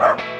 Bye.